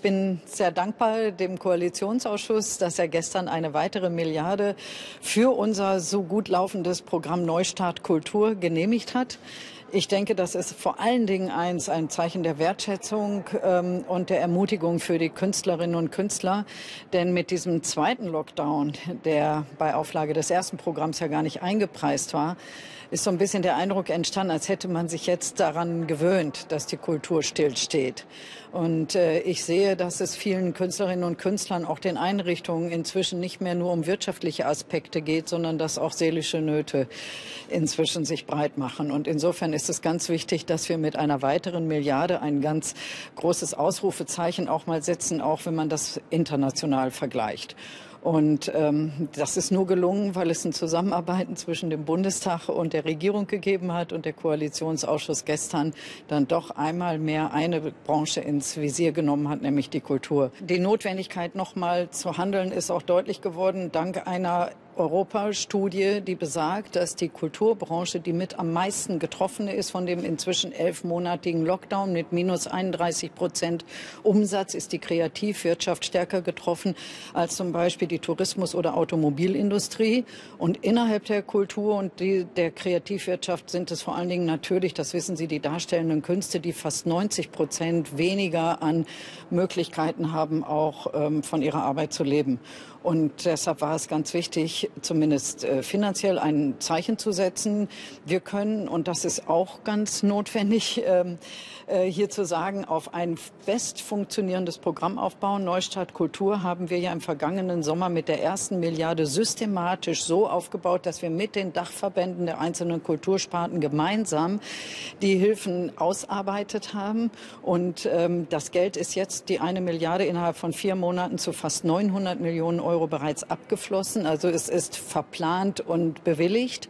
Ich bin sehr dankbar dem Koalitionsausschuss, dass er gestern eine weitere Milliarde für unser so gut laufendes Programm Neustart Kultur genehmigt hat. Ich denke, das ist vor allen Dingen eins, ein Zeichen der Wertschätzung ähm, und der Ermutigung für die Künstlerinnen und Künstler. Denn mit diesem zweiten Lockdown, der bei Auflage des ersten Programms ja gar nicht eingepreist war, ist so ein bisschen der Eindruck entstanden, als hätte man sich jetzt daran gewöhnt, dass die Kultur stillsteht. Und äh, ich sehe, dass es vielen Künstlerinnen und Künstlern, auch den Einrichtungen inzwischen nicht mehr nur um wirtschaftliche Aspekte geht, sondern dass auch seelische Nöte inzwischen sich breit machen. Und insofern ist es ganz wichtig, dass wir mit einer weiteren Milliarde ein ganz großes Ausrufezeichen auch mal setzen, auch wenn man das international vergleicht. Und ähm, das ist nur gelungen, weil es ein Zusammenarbeiten zwischen dem Bundestag und der Regierung gegeben hat und der Koalitionsausschuss gestern dann doch einmal mehr eine Branche ins Visier genommen hat, nämlich die Kultur. Die Notwendigkeit, noch mal zu handeln, ist auch deutlich geworden dank einer Europastudie, die besagt, dass die Kulturbranche die mit am meisten getroffene ist von dem inzwischen elfmonatigen Lockdown mit minus 31 Prozent Umsatz ist die Kreativwirtschaft stärker getroffen als zum Beispiel die Tourismus- oder Automobilindustrie. Und innerhalb der Kultur und die, der Kreativwirtschaft sind es vor allen Dingen natürlich, das wissen Sie, die darstellenden Künste, die fast 90 Prozent weniger an Möglichkeiten haben, auch ähm, von ihrer Arbeit zu leben. Und deshalb war es ganz wichtig, zumindest äh, finanziell ein Zeichen zu setzen. Wir können, und das ist auch ganz notwendig, ähm, äh, hier zu sagen, auf ein fest funktionierendes Programm aufbauen. Neustart Kultur haben wir ja im vergangenen Sommer mit der ersten Milliarde systematisch so aufgebaut, dass wir mit den Dachverbänden der einzelnen Kultursparten gemeinsam die Hilfen ausarbeitet haben. Und ähm, das Geld ist jetzt die eine Milliarde innerhalb von vier Monaten zu fast 900 Millionen Euro bereits abgeflossen. Also es ist verplant und bewilligt.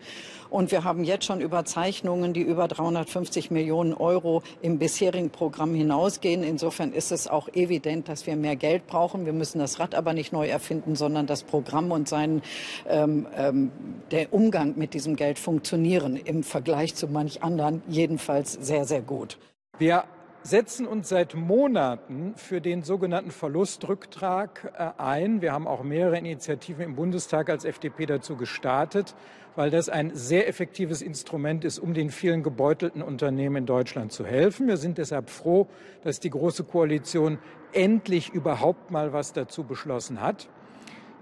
Und wir haben jetzt schon Überzeichnungen, die über 350 Millionen Euro im bisherigen Programm hinausgehen. Insofern ist es auch evident, dass wir mehr Geld brauchen. Wir müssen das Rad aber nicht neu erfinden, sondern das Programm und sein, ähm, ähm, der Umgang mit diesem Geld funktionieren im Vergleich zu manch anderen jedenfalls sehr, sehr gut. Wir setzen uns seit Monaten für den sogenannten Verlustrücktrag äh, ein. Wir haben auch mehrere Initiativen im Bundestag als FDP dazu gestartet, weil das ein sehr effektives Instrument ist, um den vielen gebeutelten Unternehmen in Deutschland zu helfen. Wir sind deshalb froh, dass die Große Koalition endlich überhaupt mal was dazu beschlossen hat.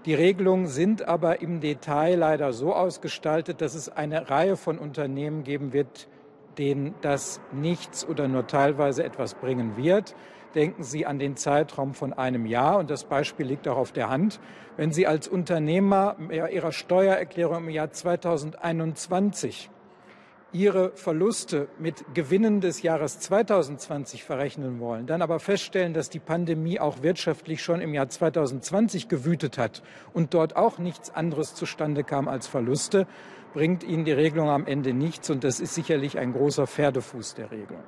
Die Regelungen sind aber im Detail leider so ausgestaltet, dass es eine Reihe von Unternehmen geben wird, denen das nichts oder nur teilweise etwas bringen wird. Denken Sie an den Zeitraum von einem Jahr und das Beispiel liegt auch auf der Hand. Wenn Sie als Unternehmer Ihrer Steuererklärung im Jahr 2021 Ihre Verluste mit Gewinnen des Jahres 2020 verrechnen wollen, dann aber feststellen, dass die Pandemie auch wirtschaftlich schon im Jahr 2020 gewütet hat und dort auch nichts anderes zustande kam als Verluste, bringt Ihnen die Regelung am Ende nichts und das ist sicherlich ein großer Pferdefuß der Regelung.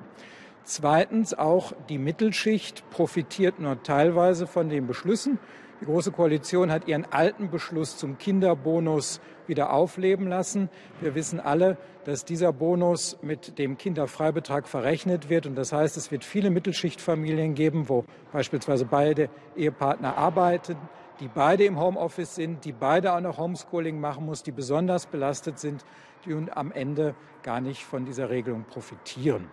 Zweitens, auch die Mittelschicht profitiert nur teilweise von den Beschlüssen. Die Große Koalition hat ihren alten Beschluss zum Kinderbonus wieder aufleben lassen. Wir wissen alle, dass dieser Bonus mit dem Kinderfreibetrag verrechnet wird. Und das heißt, es wird viele Mittelschichtfamilien geben, wo beispielsweise beide Ehepartner arbeiten, die beide im Homeoffice sind, die beide auch noch Homeschooling machen muss, die besonders belastet sind, die am Ende gar nicht von dieser Regelung profitieren.